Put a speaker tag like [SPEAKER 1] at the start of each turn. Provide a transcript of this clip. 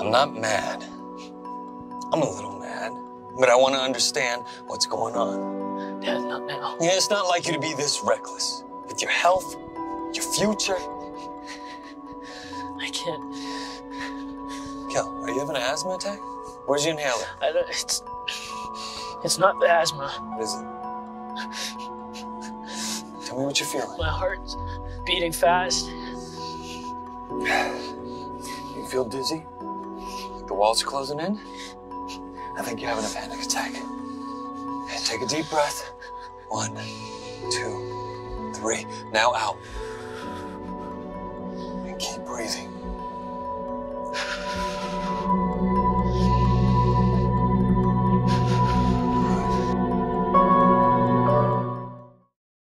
[SPEAKER 1] I'm not mad. I'm a little mad, but I want to understand what's going on.
[SPEAKER 2] Dad, not now.
[SPEAKER 1] Yeah, it's not like you to be this reckless with your health, your future.
[SPEAKER 2] I can't.
[SPEAKER 1] Kel, are you having an asthma attack? Where's your inhaler?
[SPEAKER 2] I don't, it's. It's not the asthma.
[SPEAKER 1] What is it? Tell me what you're feeling.
[SPEAKER 2] My heart's beating fast.
[SPEAKER 1] Feel dizzy? The walls are closing in? I think you're having a panic attack. Take a deep breath. One, two, three. Now out.